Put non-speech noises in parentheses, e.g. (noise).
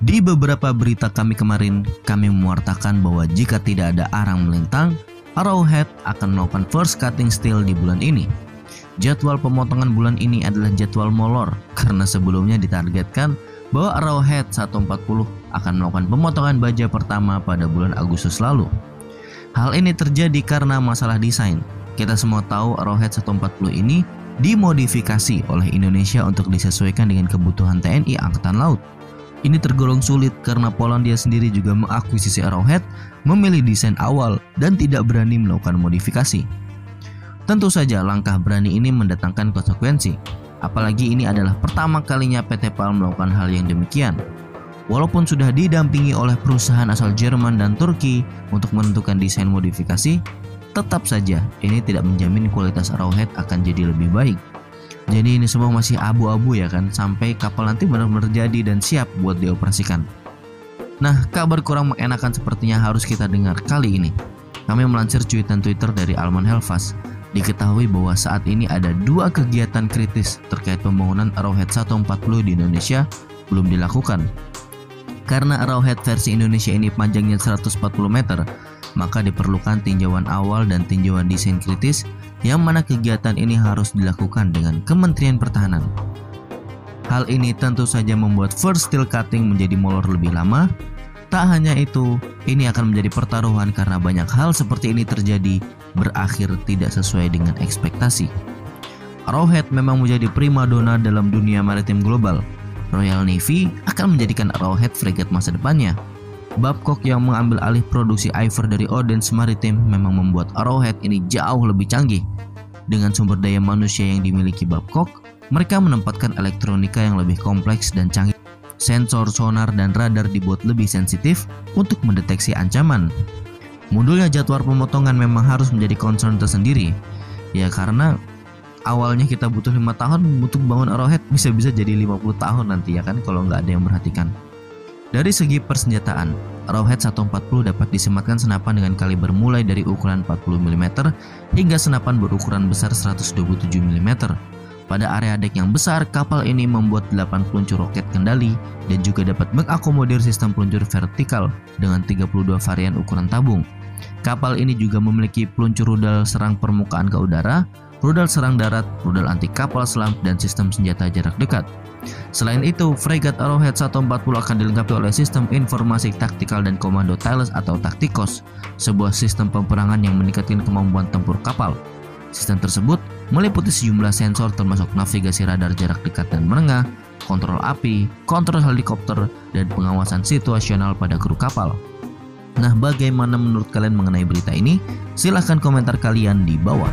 Di beberapa berita kami kemarin, kami mewartakan bahwa jika tidak ada arang melintang, Arrowhead akan melakukan first cutting steel di bulan ini. Jadwal pemotongan bulan ini adalah jadwal molor karena sebelumnya ditargetkan bahwa Arrowhead 140 akan melakukan pemotongan baja pertama pada bulan Agustus lalu. Hal ini terjadi karena masalah desain. Kita semua tahu Arrowhead 140 ini dimodifikasi oleh Indonesia untuk disesuaikan dengan kebutuhan TNI Angkatan Laut. Ini tergolong sulit karena Polandia sendiri juga mengakuisisi Arrowhead, memilih desain awal dan tidak berani melakukan modifikasi. Tentu saja langkah berani ini mendatangkan konsekuensi, apalagi ini adalah pertama kalinya PT PAL melakukan hal yang demikian. Walaupun sudah didampingi oleh perusahaan asal Jerman dan Turki untuk menentukan desain modifikasi, tetap saja ini tidak menjamin kualitas Arrowhead akan jadi lebih baik. Jadi ini semua masih abu-abu ya kan sampai kapal nanti benar-benar jadi dan siap buat dioperasikan. Nah, kabar kurang mengenakan sepertinya harus kita dengar kali ini. Kami melansir cuitan Twitter dari Alman Helfas. Diketahui bahwa saat ini ada dua kegiatan kritis terkait pembangunan Arrowhead 140 di Indonesia belum dilakukan. Karena Arrowhead versi Indonesia ini panjangnya 140 meter, maka diperlukan tinjauan awal dan tinjauan desain kritis yang mana kegiatan ini harus dilakukan dengan Kementerian Pertahanan. Hal ini tentu saja membuat first steel cutting menjadi molor lebih lama. Tak hanya itu, ini akan menjadi pertaruhan karena banyak hal seperti ini terjadi berakhir tidak sesuai dengan ekspektasi. Arrowhead memang menjadi primadona dalam dunia maritim global. Royal Navy akan menjadikan Arrowhead frigate masa depannya. Babcock yang mengambil alih produksi Iver dari Odense Maritime memang membuat Arrowhead ini jauh lebih canggih. Dengan sumber daya manusia yang dimiliki Babcock, mereka menempatkan elektronika yang lebih kompleks dan canggih. Sensor, sonar, dan radar dibuat lebih sensitif untuk mendeteksi ancaman. Mundurnya jadwal pemotongan memang harus menjadi concern tersendiri. Ya karena awalnya kita butuh lima tahun untuk bangun Arrowhead (laughs) bisa-bisa jadi 50 tahun nanti ya kan kalau nggak ada yang perhatikan. Dari segi persenjataan, Arrowhead 140 dapat disematkan senapan dengan kaliber mulai dari ukuran 40 mm hingga senapan berukuran besar 127 mm. Pada area dek yang besar, kapal ini membuat 8 peluncur roket kendali dan juga dapat mengakomodir sistem peluncur vertikal dengan 32 varian ukuran tabung. Kapal ini juga memiliki peluncur rudal serang permukaan ke udara, rudal serang darat, rudal anti kapal selam, dan sistem senjata jarak dekat. Selain itu, fregat Arrowhead 140 akan dilengkapi oleh sistem informasi taktikal dan komando Thales atau Taktikos, sebuah sistem peperangan yang meningkatkan kemampuan tempur kapal. Sistem tersebut meliputi sejumlah sensor termasuk navigasi radar jarak dekat dan menengah, kontrol api, kontrol helikopter, dan pengawasan situasional pada kru kapal. Nah, bagaimana menurut kalian mengenai berita ini? Silahkan komentar kalian di bawah.